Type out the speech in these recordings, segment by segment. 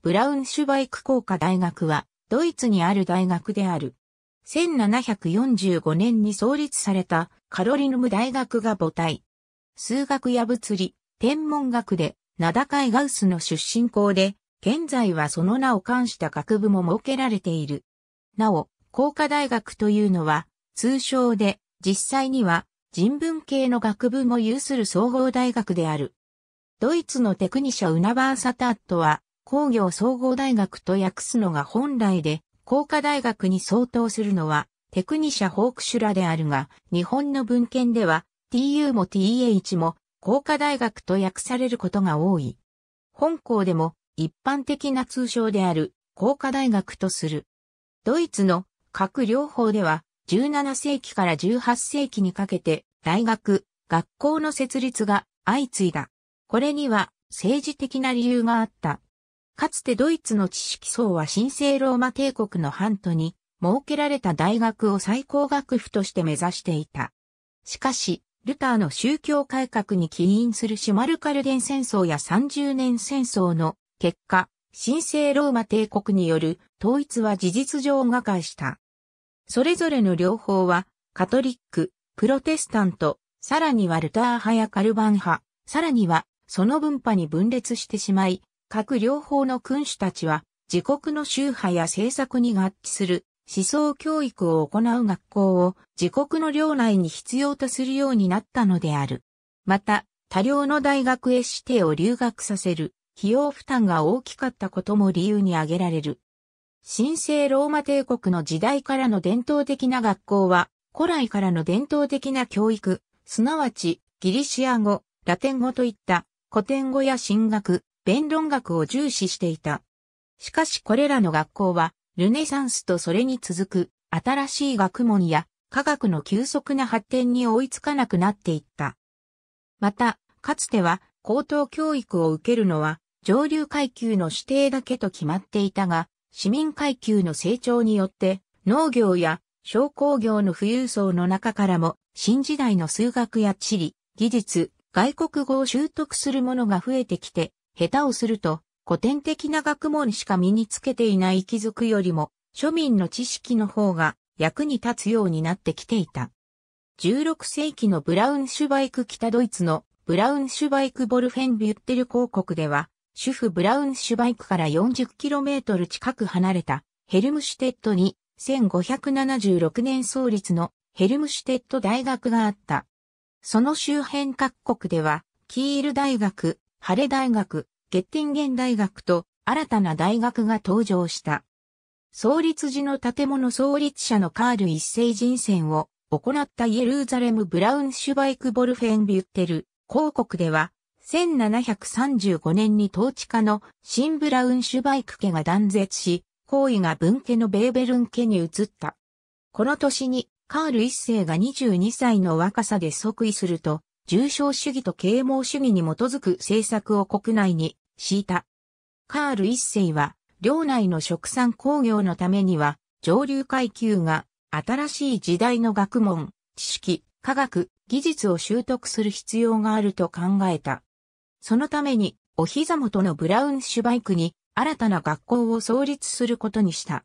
ブラウンシュバイク工科大学は、ドイツにある大学である。1745年に創立されたカロリヌム大学が母体。数学や物理、天文学で名高いガウスの出身校で、現在はその名を冠した学部も設けられている。なお、工科大学というのは、通称で、実際には人文系の学部も有する総合大学である。ドイツのテクニシャウナバーサタットは、工業総合大学と訳すのが本来で、工科大学に相当するのは、テクニシャホークシュラであるが、日本の文献では、TU も TH も、工科大学と訳されることが多い。本校でも、一般的な通称である、工科大学とする。ドイツの各療法では、17世紀から18世紀にかけて、大学、学校の設立が相次いだ。これには政治的な理由があった。かつてドイツの知識層は神聖ローマ帝国の半島に設けられた大学を最高学府として目指していた。しかし、ルターの宗教改革に起因するシュマルカルデン戦争や30年戦争の結果、神聖ローマ帝国による統一は事実上瓦解した。それぞれの両方は、カトリック、プロテスタント、さらにはルター派やカルバン派、さらにはその分派に分裂してしまい、各両方の君主たちは自国の宗派や政策に合致する思想教育を行う学校を自国の領内に必要とするようになったのである。また、多量の大学へ指定を留学させる費用負担が大きかったことも理由に挙げられる。神聖ローマ帝国の時代からの伝統的な学校は、古来からの伝統的な教育、すなわちギリシア語、ラテン語といった古典語や神学、弁論学を重視していた。しかしこれらの学校は、ルネサンスとそれに続く新しい学問や科学の急速な発展に追いつかなくなっていった。また、かつては高等教育を受けるのは上流階級の指定だけと決まっていたが、市民階級の成長によって農業や商工業の富裕層の中からも新時代の数学や地理、技術、外国語を習得する者が増えてきて、下手をすると古典的な学問しか身につけていない貴族よりも庶民の知識の方が役に立つようになってきていた。16世紀のブラウンシュバイク北ドイツのブラウンシュバイクボルフェンビュッテル公国では首府ブラウンシュバイクから 40km 近く離れたヘルムシュテッドに1576年創立のヘルムシュテッド大学があった。その周辺各国ではキール大学、ハレ大学、ゲッティンゲン大学と新たな大学が登場した。創立時の建物創立者のカール一世人選を行ったイエルーザレム・ブラウンシュバイク・ボルフェンビュッテル広告では1735年に統治下のシンブラウンシュバイク家が断絶し、行為が文家のベーベルン家に移った。この年にカール一世が22歳の若さで即位すると、重症主義と啓蒙主義に基づく政策を国内に敷いた。カール一世は、領内の食産工業のためには、上流階級が新しい時代の学問、知識、科学、技術を習得する必要があると考えた。そのために、お膝元のブラウンシュバイクに新たな学校を創立することにした。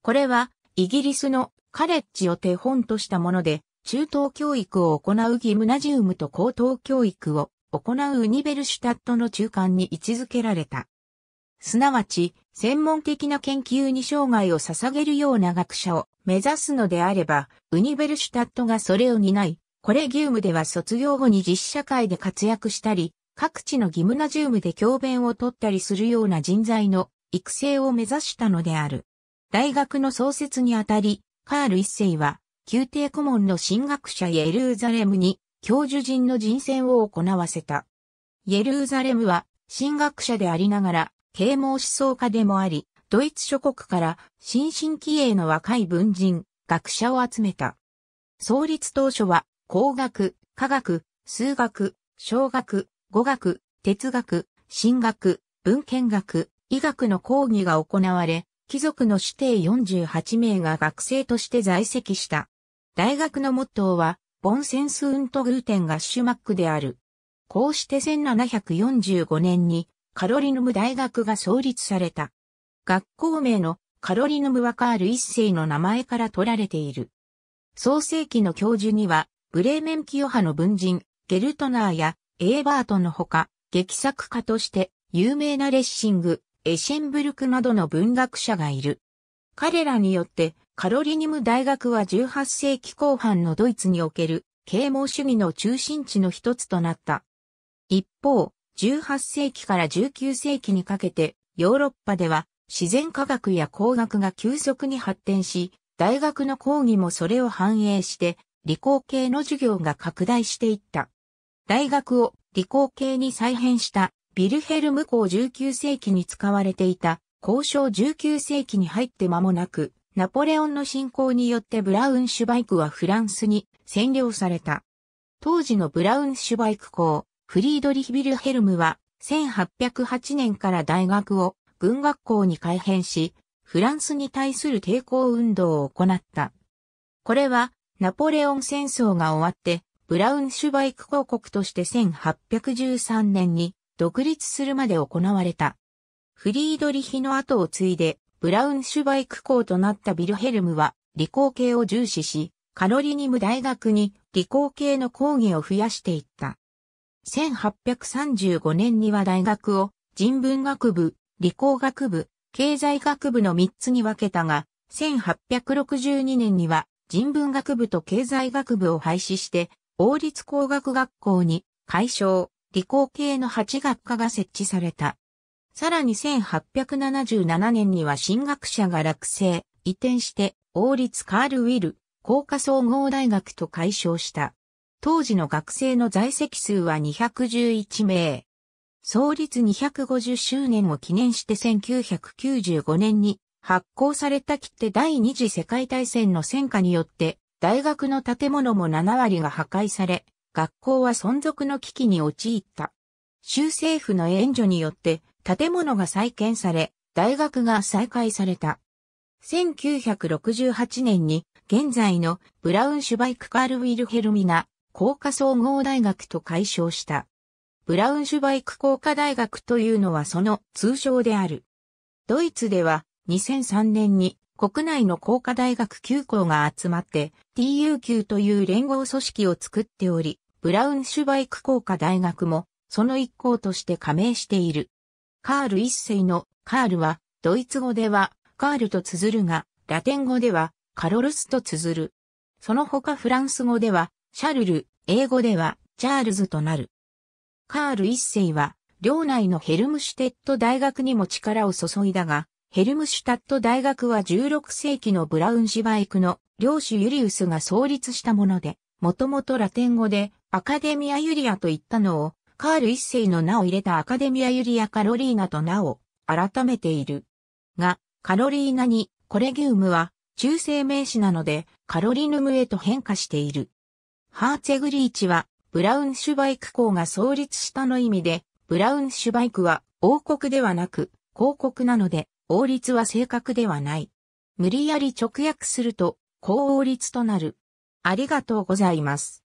これは、イギリスのカレッジを手本としたもので、中等教育を行うギムナジウムと高等教育を行うウニベルシュタットの中間に位置づけられた。すなわち、専門的な研究に生涯を捧げるような学者を目指すのであれば、ウニベルシュタットがそれを担い、コレギウムでは卒業後に実社会で活躍したり、各地のギムナジウムで教鞭を取ったりするような人材の育成を目指したのである。大学の創設にあたり、カール一世は、宮廷顧問の進学者イエルーザレムに教授陣の人選を行わせた。イエルーザレムは、進学者でありながら、啓蒙思想家でもあり、ドイツ諸国から新進気鋭の若い文人、学者を集めた。創立当初は、工学、科学、数学、小学、語学、哲学、神学、文献学、医学の講義が行われ、貴族の指定48名が学生として在籍した。大学のモットーは、ボンセンスウントグーテンガッシュマックである。こうして1745年に、カロリヌム大学が創立された。学校名のカロリヌムはカール一世の名前から取られている。創世紀の教授には、ブレーメン清派の文人、ゲルトナーやエーバートのほか、劇作家として有名なレッシング、エシェンブルクなどの文学者がいる。彼らによってカロリニム大学は18世紀後半のドイツにおける啓蒙主義の中心地の一つとなった。一方、18世紀から19世紀にかけてヨーロッパでは自然科学や工学が急速に発展し、大学の講義もそれを反映して理工系の授業が拡大していった。大学を理工系に再編したビルヘルム校19世紀に使われていた交渉19世紀に入って間もなくナポレオンの侵攻によってブラウンシュバイクはフランスに占領された。当時のブラウンシュバイク校、フリードリヒビルヘルムは1808年から大学を軍学校に改編し、フランスに対する抵抗運動を行った。これはナポレオン戦争が終わって、ブラウンシュバイク公国として1813年に独立するまで行われた。フリードリヒの後を継いでブラウンシュバイク校となったビルヘルムは理工系を重視し、カロリニム大学に理工系の講義を増やしていった。1835年には大学を人文学部、理工学部、経済学部の3つに分けたが、1862年には人文学部と経済学部を廃止して、王立工学学校に解消、理工系の8学科が設置された。さらに1877年には進学者が落成、移転して、王立カールウィル、工科総合大学と解消した。当時の学生の在籍数は211名。創立250周年を記念して1995年に発行された切手第二次世界大戦の戦火によって大学の建物も7割が破壊され、学校は存続の危機に陥った。州政府の援助によって建物が再建され、大学が再開された。1968年に現在のブラウンシュバイクカールウィルヘルミナ工科総合大学と解消した。ブラウンシュバイク工科大学というのはその通称である。ドイツでは2003年に国内の工科大学9校が集まって TU9 という連合組織を作っており、ブラウンシュバイク工科大学もその一校として加盟している。カール一世のカールはドイツ語ではカールと綴るが、ラテン語ではカロルスと綴る。その他フランス語ではシャルル、英語ではチャールズとなる。カール一世は領内のヘルムシュテット大学にも力を注いだが、ヘルムシュタット大学は16世紀のブラウンシバイクの領主ユリウスが創立したもので、もともとラテン語でアカデミアユリアと言ったのをカール一世の名を入れたアカデミアユリア・カロリーナと名を改めている。が、カロリーナにコレギウムは中性名詞なのでカロリヌムへと変化している。ハーツェグリーチはブラウンシュバイク校が創立したの意味で、ブラウンシュバイクは王国ではなく公国なので王立は正確ではない。無理やり直訳すると、高王立となる。ありがとうございます。